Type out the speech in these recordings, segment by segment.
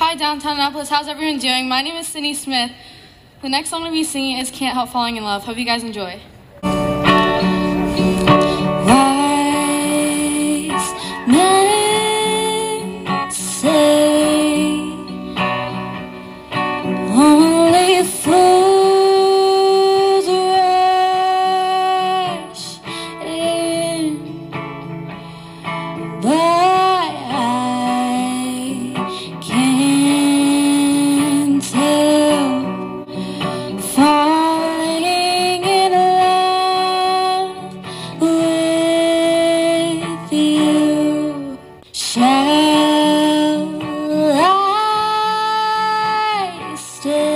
Hi, downtown Annapolis. How's everyone doing? My name is Sydney Smith. The next song I'm going to be singing is Can't Help Falling in Love. Hope you guys enjoy. Stay?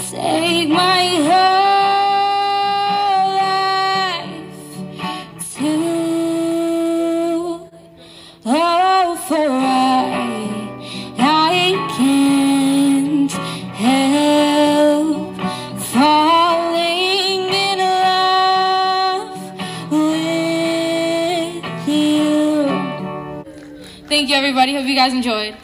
Take my whole life too. Oh, for I, I can't help falling in love with you. Thank you, everybody. Hope you guys enjoyed.